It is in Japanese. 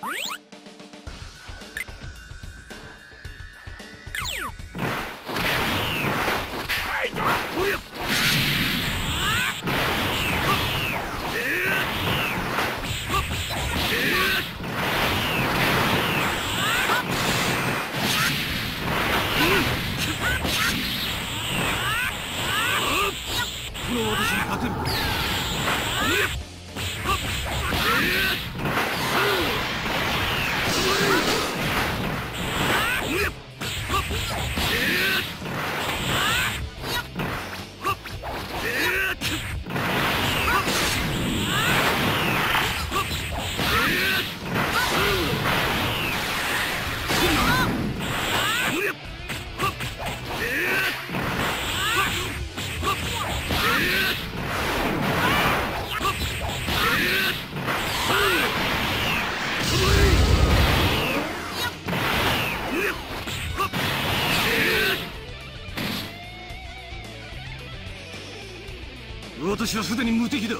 この私に勝てる。私はすでに無敵だ。